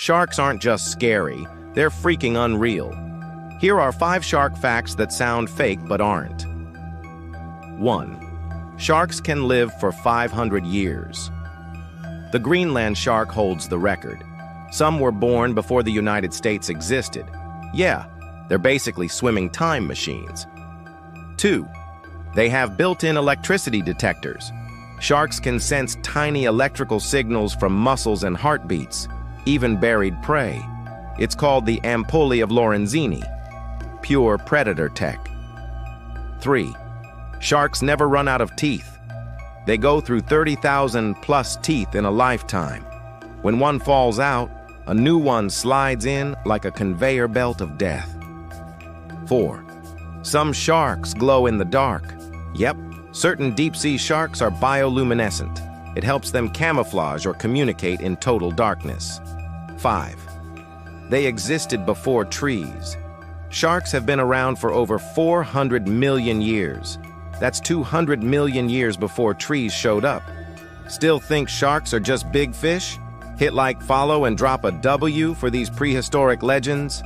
Sharks aren't just scary, they're freaking unreal. Here are five shark facts that sound fake but aren't. 1. Sharks can live for 500 years. The Greenland shark holds the record. Some were born before the United States existed. Yeah, they're basically swimming time machines. 2. They have built-in electricity detectors. Sharks can sense tiny electrical signals from muscles and heartbeats, even buried prey. It's called the Ampullae of Lorenzini. Pure predator tech. 3. Sharks never run out of teeth. They go through 30,000 plus teeth in a lifetime. When one falls out, a new one slides in like a conveyor belt of death. 4. Some sharks glow in the dark. Yep, certain deep-sea sharks are bioluminescent. It helps them camouflage or communicate in total darkness. 5. They existed before trees. Sharks have been around for over 400 million years. That's 200 million years before trees showed up. Still think sharks are just big fish? Hit like, follow, and drop a W for these prehistoric legends?